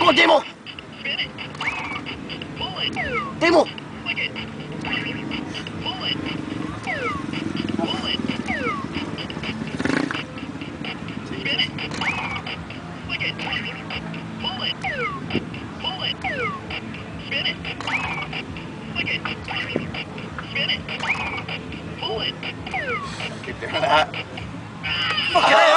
もうでもでも Pull it! Spin it. Flick it. Spin it. Pull it. Get there. That. Fuck.